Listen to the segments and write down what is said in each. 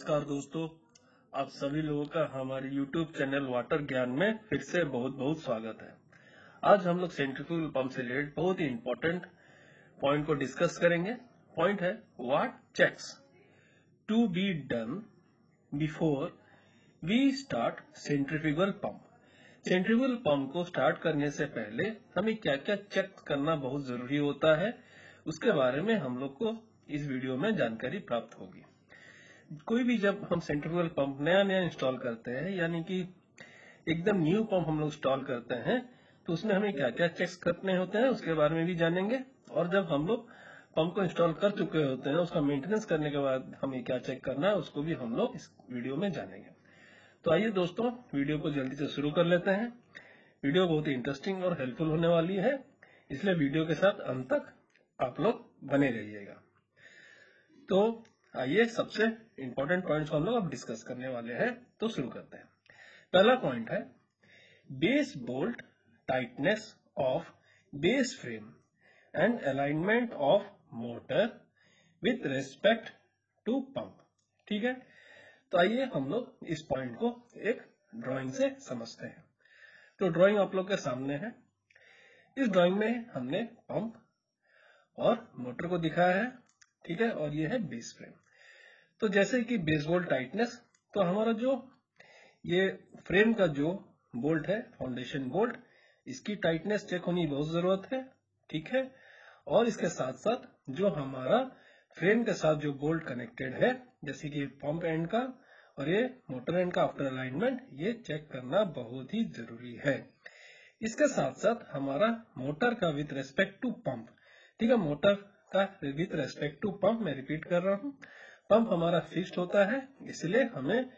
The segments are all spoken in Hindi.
नमस्कार दोस्तों, आप सभी लोगों का हमारे YouTube चैनल वाटर ज्ञान में फिर से बहुत बहुत स्वागत है। आज हम लोग सेंट्रीफ्यूगल पंप से रिलेटेड बहुत ही इंपॉर्टेंट पॉइंट को डिस्कस करेंगे। पॉइंट है what checks to be done before we start centrifugal pump centrifugal pump को स्टार्ट करने से पहले हमें क्या क्या चेक करना बहुत ज़रूरी होता है, उसके बारे में हम लोग को इस वीडियो में जानकारी प्राप्त होगी। कोई भी जब हम सेंट्रीफ्यूगल पंप नया नया इंस्टॉल करते हैं, यानी कि एकदम न्यू पंप हम लोग इंस्टॉल करते हैं तो उसमें हमें क्या क्या चेक्स करने होते हैं, उसके बारे में भी जानेंगे। और जब हम लोग पंप को इंस्टॉल कर चुके होते हैं, उसका मेंटेनेंस करने के बाद हमें क्या चेक करना है, उसको भी हम लोग इस वीडियो में जानेंगे। तो आइए दोस्तों वीडियो को जल्दी से शुरू कर लेते हैं। वीडियो बहुत ही इंटरेस्टिंग और हेल्पफुल होने वाली है। इसलिए वीडियो के साथ अंत तक आप लोग बने रहिएगा। तो आइए सबसे इंपॉर्टेंट पॉइंट्स हम लोग अब डिस्कस करने वाले हैं तो शुरू करते हैं। पहला पॉइंट है base bolt tightness of base frame and alignment of motor with respect to pump ठीक है? तो आइए हम लोग इस पॉइंट को एक ड्राइंग से समझते हैं। तो ड्राइंग आप लोग के सामने है। इस ड्राइंग में हमने पंप और मोटर को दिखाया है। ठीक है? और ये है बेस फ्रेम तो जैसे कि बेस बोल्ट टाइटनेस तो हमारा जो ये फ्रेम का जो बोल्ट है फाउंडेशन बोल्ट इसकी टाइटनेस चेक होनी बहुत ज़रूरत है, ठीक है? और इसके साथ साथ जो हमारा फ्रेम के साथ जो बोल्ट कनेक्टेड है, जैसे कि पंप एंड का और ये मोटर एंड का आफ्टर अलाइनमेंट ये चेक करना बहुत ही ज़रूरी है। इसके साथ साथ हमारा मोटर का विथ रेस्पेक्ट टू पंप ठीक है? मोटर का विथ रेस्पेक्ट टू पंप मैं रिपीट कर रहा हूँ। पंप हमारा फिक्स्ड होता है, इसलिए हमें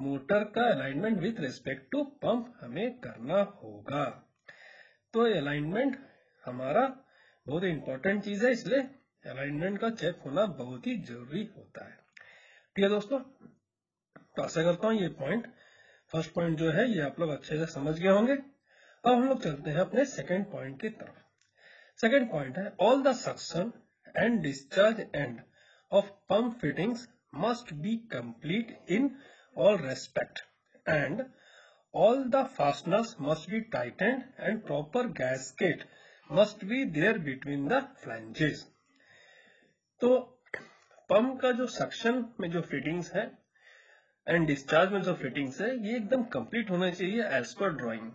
मोटर का alignment with respect to pump हमें करना होगा। तो अलाइनमेंट हमारा बहुत इंपॉर्टेंट चीज़ है, इसलिए अलाइनमेंट का चेक होना बहुत ही ज़रूरी होता है। ठीक है दोस्तों तो आशा करता हूँ ये पॉइंट फ़र्स्ट पॉइंट जो है, ये आप लोग अच्छे से समझ गए होंगे। अब हम लोग चलते हैं अपने सेकेंड पॉइंट की तरफ़। सेकेंड पॉइंट है all the suction and discharge end of pump fittings must be complete in all respect and all the fasteners must be tightened and proper gasket must be there between the flanges तो पंप का जो सक्शन में जो फिटिंग्स है एंड डिस्चार्ज में जो फिटिंग्स है ये एकदम कंप्लीट होना चाहिए एज पर ड्राइंग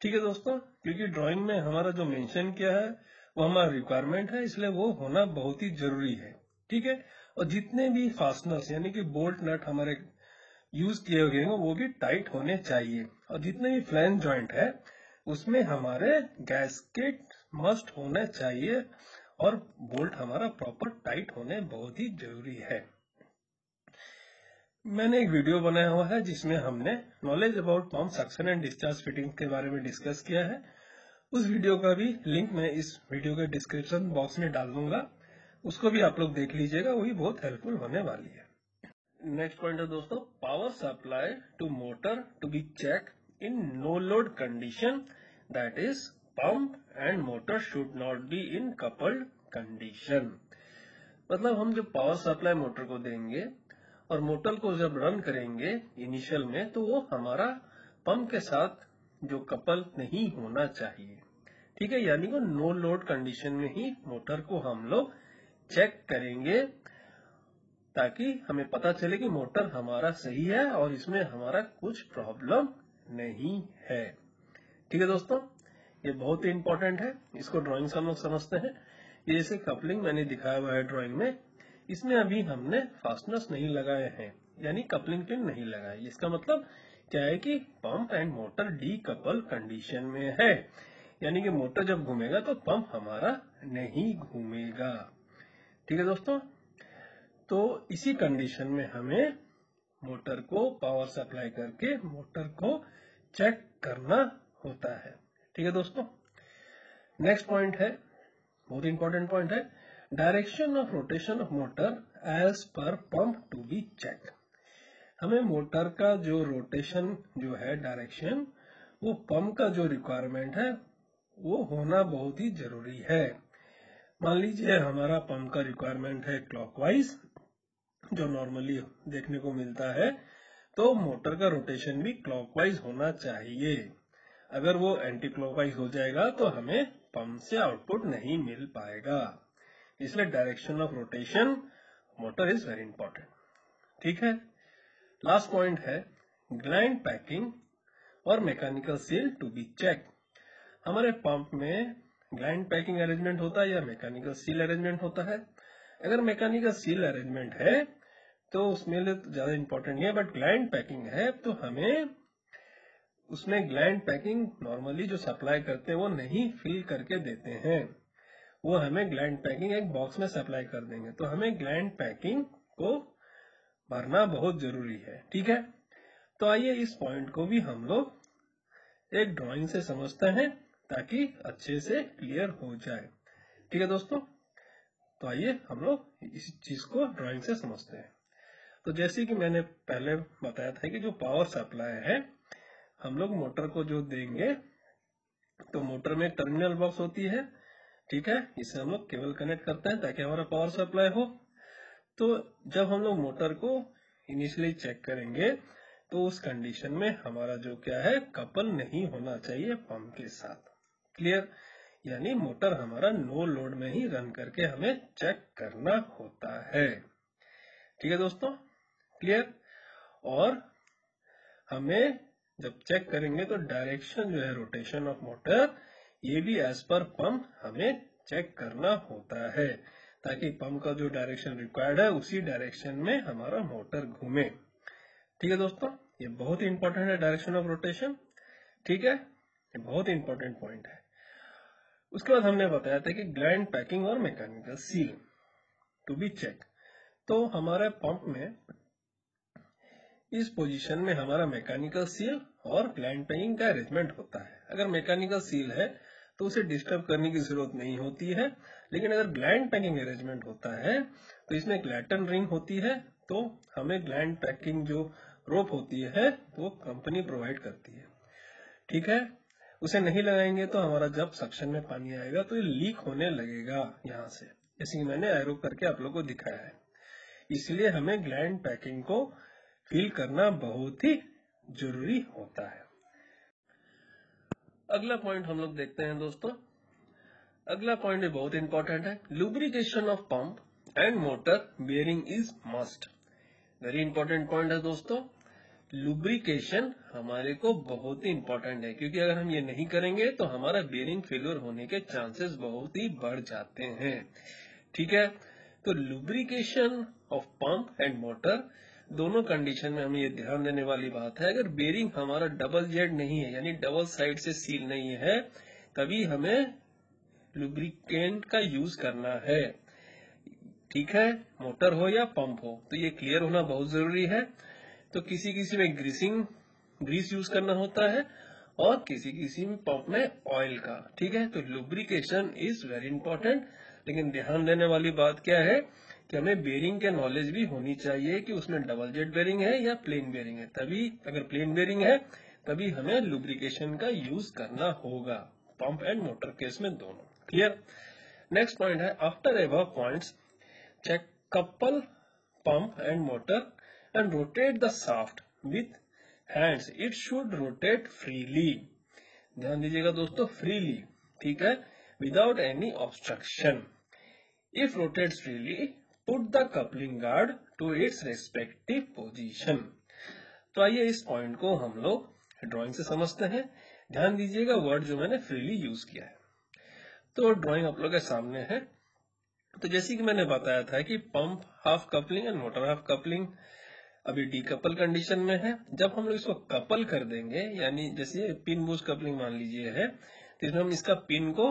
ठीक है दोस्तों क्योंकि ड्राइंग में हमारा जो मेंशन किया है वो हमारा रिक्वायरमेंट है इसलिए वो होना बहुत ही ज़रूरी है ठीक है? और जितने भी फास्टनर्स यानी कि बोल्ट नट हमारे यूज़ किए गए हैं, वो भी टाइट होने चाहिए। और जितने भी फ्लैन ज्वाइंट है, उसमें हमारे गैसकेट मस्ट होने चाहिए और बोल्ट हमारा प्रॉपर टाइट होने बहुत ही ज़रूरी है। मैंने एक वीडियो बनाया हुआ है, जिसमें हमने knowledge about pump suction and discharge fitting के बारे में डिस्कस किया है। उस वीडियो का भी लिंक मैं इस वीडियो के डिस्क्रिप्शन बॉक्स में डाल दूँगा। उसको भी आप लोग देख लीजिएगा वही बहुत हेल्पफुल होने वाली है। नेक्स्ट पॉइंट है दोस्तों power supply to motor to be check in no load condition that is pump and motor should not be in coupled condition मतलब हम जब पावर सप्लाई मोटर को देंगे और मोटर को जब रन करेंगे इनिशियल में तो वो हमारा पंप के साथ जो कपल नहीं होना चाहिए। ठीक है, यानी वो नो लोड कंडीशन में ही मोटर को हम लोग चेक करेंगे ताकि हमें पता चले कि मोटर हमारा सही है और इसमें हमारा कुछ प्रॉब्लम नहीं है। ठीक है दोस्तों? ये बहुत ही इंपॉर्टेंट है। इसको ड्राइंग से हम लोग समझते हैं। ये जैसे कपलिंग मैंने दिखाया हुआ है ड्राइंग में। इसमें अभी हमने फास्टनर्स नहीं लगाए हैं। यानी कपलिंग पिन नहीं लगाए। इसका मतलब क्या है कि pump and motor decouple condition में है। यानी कि मोटर जब घूमेगा तो पंप हमारा नहीं घूमेगा। ठीक है दोस्तों? तो इसी कंडीशन में हमें मोटर को पावर सप्लाई करके मोटर को चेक करना होता है। ठीक है दोस्तों? नेक्स्ट पॉइंट है, बहुत इंपॉर्टेंट पॉइंट है। Direction of rotation of motor as per pump to be check हमें मोटर का जो रोटेशन जो है डायरेक्शन वो पंप का जो रिक्वायरमेंट है, वो होना बहुत ही ज़रूरी है। मान लीजिए हमारा पंप का रिक्वायरमेंट है क्लॉकवाइज जो नॉर्मली देखने को मिलता है तो मोटर का रोटेशन भी क्लॉकवाइज होना चाहिए। अगर वो एंटी क्लॉकवाइज हो जाएगा तो हमें पंप से आउटपुट नहीं मिल पाएगा। इसलिए direction of rotation motor is very important ठीक है? लास्ट पॉइंट है ग्लैंड पैकिंग और mechanical seal to be check हमारे पंप में ग्लैंड पैकिंग अरेंजमेंट होता है या मैकेनिकल सील अरेंजमेंट होता है। अगर मैकेनिकल सील अरेंजमेंट है तो उसमें लिए ज़्यादा इंपॉर्टेंट नहीं है बट ग्लैंड पैकिंग है तो हमें उसमें ग्लैंड पैकिंग नॉर्मली जो सप्लाई करते हैं, वो नहीं फिल करके देते हैं। वो हमें ग्लैंड पैकिंग एक बॉक्स में सप्लाई कर देंगे। तो हमें ग्लैंड पैकिंग को भरना बहुत ज़रूरी है, ठीक है? तो आइए इस पॉइंट को भी हम लोग एक ड्राइंग से समझते हैं। ताकि अच्छे से क्लियर हो जाए। ठीक है दोस्तों? तो आइए हम लोग इस चीज़ को ड्राइंग से समझते हैं। तो जैसे कि मैंने पहले बताया था कि जो पावर सप्लाई है, हम लोग मोटर को जो देंगे तो मोटर में टर्मिनल बॉक्स होती है। ठीक है? इसे हम लोग केबल कनेक्ट करते हैं ताकि हमारा पावर सप्लाई हो। तो जब हम लोग मोटर को इनिशियली चेक करेंगे तो उस कंडीशन में हमारा जो क्या है कपल नहीं होना चाहिए पंप के साथ। क्लियर? यानी मोटर हमारा नो लोड में ही रन करके हमें चेक करना होता है। ठीक है दोस्तों? क्लियर? और हमें जब चेक करेंगे तो डायरेक्शन जो है, रोटेशन ऑफ़ मोटर, ये भी एज पर पंप हमें चेक करना होता है, ताकि पंप का जो डायरेक्शन रिक्वायर्ड है, उसी डायरेक्शन में हमारा मोटर घूमे। ठीक है दोस्तों? ये बहुत इंपॉर्टेंट है डायरेक्शन ऑफ़ रोटेशन। ठीक है? ये बहुत इंपॉर्टेंट पॉइंट है। उसके बाद हमने बताया था कि ग्लैंड पैकिंग और mechanical seal to be check तो हमारे पंप में, इस पोजीशन में हमारा मैकेनिकल सील और ग्लैंड पैकिंग का अरेंजमेंट होता है। अगर मैकेनिकल सील है तो उसे डिस्टर्ब करने की ज़रूरत नहीं होती है, लेकिन अगर ग्लैंड पैकिंग अरेंजमेंट होता है तो इसमें ग्लैटन रिंग होती है तो हमें ग्लैंड पैकिंग जो रोप होती है, वो कंपनी प्रोवाइड करती है। ठीक है? उसे नहीं लगाएँगे तो हमारा जब सक्शन में पानी आएगा तो ये लीक होने लगेगा यहाँ से। जैसे कि मैंने एरो करके आप लोग को दिखाया है। इसलिए हमें ग्लैंड पैकिंग को फील करना बहुत ही ज़रूरी होता है। अगला पॉइंट हम लोग देखते हैं दोस्तों। अगला पॉइंट भी बहुत इंपॉर्टेंट है। Lubrication of pump and motor bearing is must very important point है दोस्तों। लुब्रिकेशन हमारे को बहुत ही इंपॉर्टेंट है, क्योंकि अगर हम ये नहीं करेंगे तो हमारा बेरिंग फेलियर होने के चांसेस बहुत ही बढ़ जाते हैं। ठीक है? तो lubrication of pump and motor दोनों कंडीशन में हमें ये ध्यान देने वाली बात है, अगर बेरिंग हमारा डबल जेड नहीं है, यानी डबल साइड से सील नहीं है, तभी हमें लुब्रिकेंट का यूज़ करना है। ठीक है? मोटर हो या पंप हो तो ये क्लियर होना बहुत ज़रूरी है। तो किसी किसी में ग्रीसिंग ग्रीस यूज़ करना होता है और किसी किसी में पंप में ऑयल का। ठीक है? तो लुब्रिकेशन इज़ वेरी इंपॉर्टेंट लेकिन ध्यान देने वाली बात क्या है कि हमें बेरिंग के नॉलेज भी होनी चाहिए कि उसमें डबल जेट बेरिंग है या प्लेन बेरिंग है। तभी, अगर प्लेन बेरिंग है, तभी हमें लुब्रिकेशन का यूज़ करना होगा। पंप एंड मोटर केस में दोनों। क्लियर नेक्स्ट पॉइंट है after ever points check couple pump and motor and rotate the shaft with hands it should rotate freely ध्यान दीजिएगा दोस्तों फ्रीली ठीक है? Without any obstruction if rotates freely put the coupling guard to its respective position तो आइए इस पॉइंट को हम लोग ड्राइंग से समझते हैं। ध्यान दीजिएगा वर्ड जो मैंने फ्रीली यूज़ किया है। तो ड्राइंग आप लोग के सामने है। तो जैसे कि मैंने बताया था कि pump half coupling and motor half coupling अभी डीकपल कंडीशन में है। जब हम लोग इसको कपल कर देंगे, यानी जैसे पिन बूज कपलिंग मान लीजिए है तो इसमें हम इसका पिन को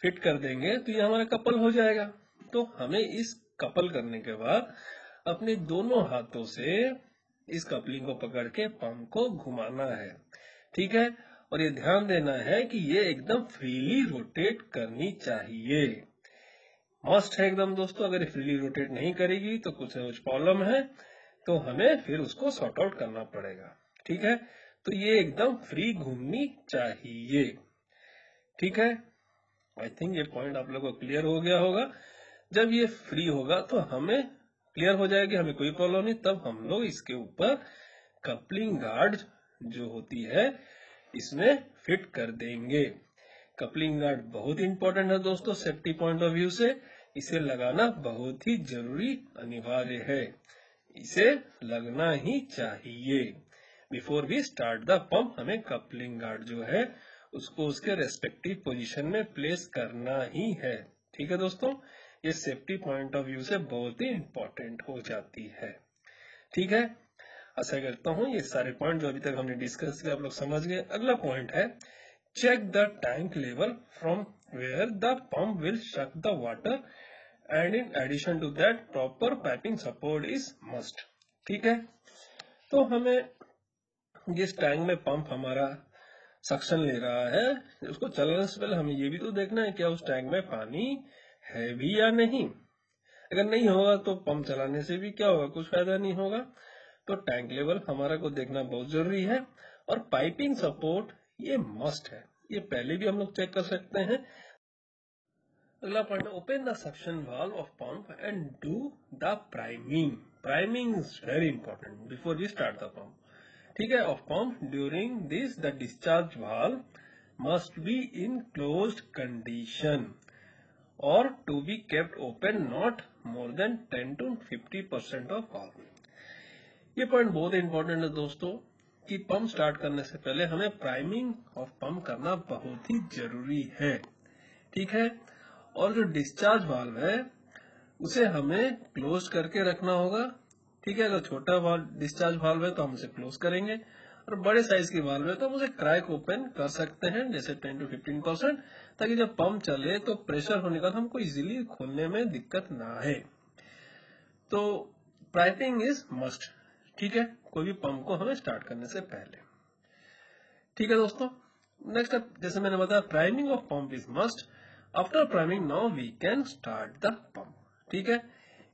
फिट कर देंगे तो ये हमारा कपल हो जाएगा। तो हमें इस कपल करने के बाद अपने दोनों हाथों से इस कपलिंग को पकड़ के पंप को घुमाना है। ठीक है? और ये ध्यान देना है कि ये एकदम फ्रीली रोटेट करनी चाहिए। मस्ट है एकदम दोस्तों, अगर फ्रीली रोटेट नहीं करेगी तो कुछ कुछ प्रॉब्लम है तो हमें फिर उसको सॉर्ट आउट करना पड़ेगा। ठीक है? तो ये एकदम फ्री घूमनी चाहिए। ठीक है? आई थिंक ये पॉइंट आप लोगों को क्लियर हो गया होगा। जब ये फ्री होगा तो हमें क्लियर हो जाएगी, हमें कोई प्रॉब्लम नहीं। तब हम लोग इसके ऊपर कपलिंग गार्ड जो होती है, इसमें फिट कर देंगे। कपलिंग गार्ड बहुत इंपॉर्टेंट है दोस्तों सेफ्टी पॉइंट ऑफ़ व्यू से। इसे लगाना बहुत ही ज़रूरी अनिवार्य है। इसे लगना ही चाहिए। Before we start the pump हमें कपलिंग गार्ड जो है, उसको उसके रेस्पेक्टिव पोजीशन में प्लेस करना ही है। ठीक है दोस्तों? ये सेफ्टी पॉइंट ऑफ़ व्यू से बहुत ही इंपॉर्टेंट हो जाती है। ठीक है? आशा करता हूँ ये सारे पॉइंट जो अभी तक हमने डिस्कस किया आप लोग समझ गए। अगला पॉइंट है check the tank level from where the pump will suck the water and in addition to that proper piping support is must ठीक है? तो हमें जिस टैंक में पंप हमारा सक्शन ले रहा है, उसको चलाने से पहले हमें ये भी तो देखना है क्या उस टैंक में पानी है भी या नहीं। अगर नहीं होगा तो पंप चलाने से भी क्या होगा? कुछ फ़ायदा नहीं होगा। तो टैंक लेवल हमारा को देखना बहुत ज़रूरी है, और पाइपिंग सपोर्ट ये मस्ट है। ये पहले भी हम लोग चेक कर सकते हैं। अगला point open the suction valve of pump and do the priming priming is very important before we start the pump ठीक है of pump during this the discharge valve must be in close condition और to be kept open not more than 10 to 50 percent of valve ये पॉइंट बहुत इंपॉर्टेंट है दोस्तों। कि पंप स्टार्ट करने से पहले हमें प्राइमिंग ऑफ़ पंप करना बहुत ही ज़रूरी है। ठीक है? और जो डिस्चार्ज वाल्व है, उसे हमें क्लोज करके रखना होगा। ठीक है? अगर छोटा वाल्व डिस्चार्ज वाल्व है तो हम उसे क्लोज करेंगे। और बड़े साइज़ की वाल्व है तो हम उसे क्रैक ओपन कर सकते हैं, जैसे 10 टू 15 परसेंट ताकि जब पंप चले तो प्रेशर होने का हमको इजीली खोलने में दिक्कत ना है तो प्राइपिंग इज़ मस्ट ठीक है? कोई भी पंप को हमें स्टार्ट करने से पहले। ठीक है दोस्तों नेक्स्ट जैसे मैंने बताया priming of pump is must after priming now we can start the pump ठीक है?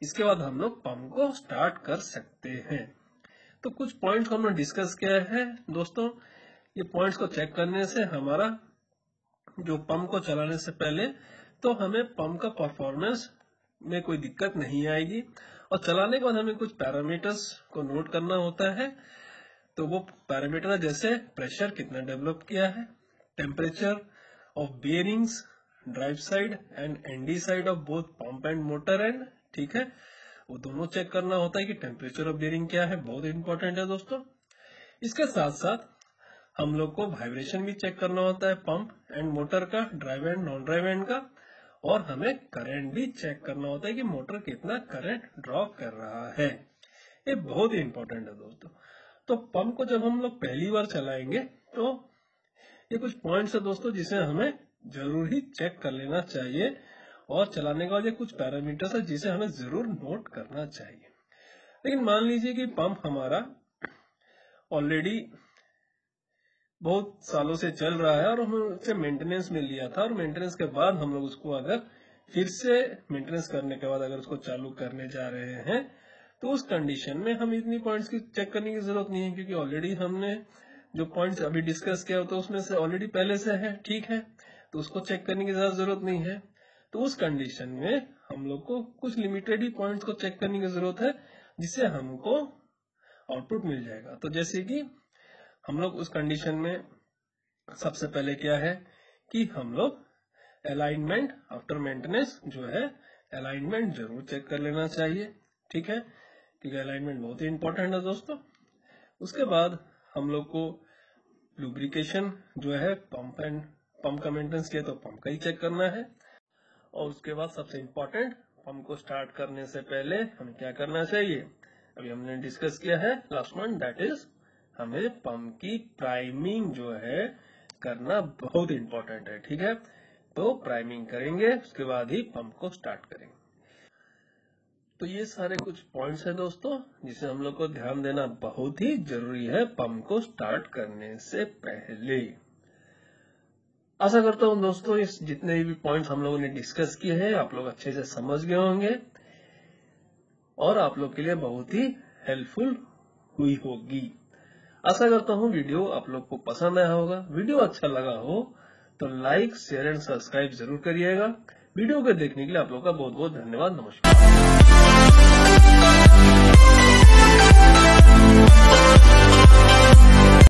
इसके बाद हम लोग पंप को स्टार्ट कर सकते हैं। तो कुछ पॉइंट्स हमने डिस्कस किया है दोस्तों। ये पॉइंट्स को चेक करने से हमारा जो पंप को चलाने से पहले तो हमें पंप का परफॉर्मेंस में कोई दिक्कत नहीं आएगी। और चलाने के बाद हमें कुछ पैरामीटर्स को नोट करना होता है। तो वो पैरामीटर जैसे प्रेशर कितना डेवलप किया है temperature of bearings drive side and ND side of both pump and motor end ठीक है? वो दोनों चेक करना होता है कि टेम्परेचर ऑफ़ बियरिंग क्या है, बहुत इंपॉर्टेंट है दोस्तों। इसके साथ साथ हम लोग को वाइब्रेशन भी चेक करना होता है पंप एंड मोटर का drive end non drive end का। और हमें करंट भी चेक करना होता है कि मोटर कितना करंट ड्रॉ कर रहा है। ये बहुत ही इंपॉर्टेंट है दोस्तों। तो पंप को जब हम लोग पहली बार चलाएँगे तो ये कुछ पॉइंट्स है दोस्तों जिसे हमें ज़रूर ही चेक कर लेना चाहिए और चलाने के बाद ये कुछ पैरामीटर्स है जिसे हमें ज़रूर नोट करना चाहिए। लेकिन मान लीजिए कि पंप हमारा ऑलरेडी बहुत सालों से चल रहा है और हमने उसे मेंटेनेंस में लिया था और मेंटेनेंस के बाद हम लोग उसको अगर फिर से मेंटेनेंस करने के बाद अगर उसको चालू करने जा रहे हैं तो उस कंडीशन में हम इतनी पॉइंट्स की चेक करने की ज़रूरत नहीं है क्योंकि ऑलरेडी हमने जो पॉइंट्स अभी डिस्कस किया तो उसमें से ऑलरेडी पहले से है, ठीक है? तो उसको चेक करने की ज़्यादा ज़रूरत नहीं है। तो उस कंडीशन में हम लोग को कुछ लिमिटेड ही पॉइंट्स को चेक करने की ज़रूरत है, जिससे हमको आउटपुट मिल जाएगा। तो जैसे कि हम लोग उस कंडीशन में सबसे पहले क्या है कि हम लोग अलाइनमेंट आफ्टर मेंटेनेंस जो है अलाइनमेंट ज़रूर चेक कर लेना चाहिए, ठीक है? क्योंकि अलाइनमेंट बहुत ही इंपॉर्टेंट है दोस्तों। उसके बाद हम लोग को लुब्रिकेशन जो है पंप एंड पंप का मेंटेनेंस किया तो पंप का ही चेक करना है। और उसके बाद सबसे इम्पोर्टेंट पंप को स्टार्ट करने से पहले हमें क्या करना चाहिए? अभी हमने डिस्कस किया है लास्ट वन दैट इज़ हमें पंप की प्राइमिंग जो है करना बहुत इंपॉर्टेंट है, ठीक है? तो प्राइमिंग करेंगे, उसके बाद ही पंप को स्टार्ट करेंगे। तो ये सारे कुछ पॉइंट्स हैं दोस्तों, जिसे हम लोग को ध्यान देना बहुत ही ज़रूरी है पंप को स्टार्ट करने से पहले। आशा करता हूँ दोस्तों, इस जितने भी पॉइंट्स हम लोगों ने डिस्कस किए हैं, आप लोग अच्छे से समझ गए होंगे और आप लोग के लिए बहुत ही हेल्पफुल हुई होगी। आशा करता हूँ वीडियो आप लोग को पसंद आया होगा। वीडियो अच्छा लगा हो तो लाइक, शेयर एंड सब्सक्राइब ज़रूर करिएगा। वीडियो को देखने के लिए आप लोग का बहुत बहुत धन्यवाद। नमस्कार।